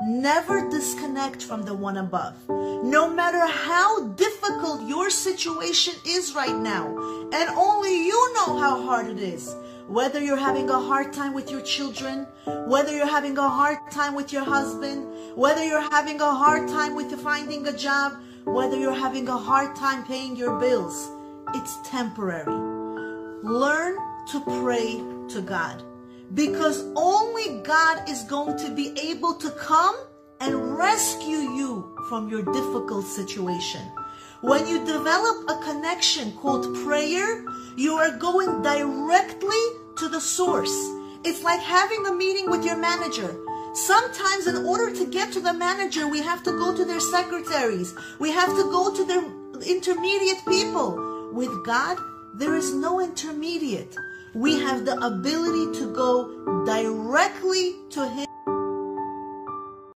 Never disconnect from the one above. No matter how difficult your situation is right now, and only you know how hard it is. Whether you're having a hard time with your children, whether you're having a hard time with your husband, whether you're having a hard time with finding a job, whether you're having a hard time paying your bills, it's temporary. Learn to pray to God because only God is going to be able to come and rescue you from your difficult situation. When you develop a connection called prayer, you are going directly to the source. It's like having a meeting with your manager. Sometimes in order to get to the manager, we have to go to their secretaries. We have to go to their intermediate people. With God, there is no intermediate. We have the ability to go directly to Him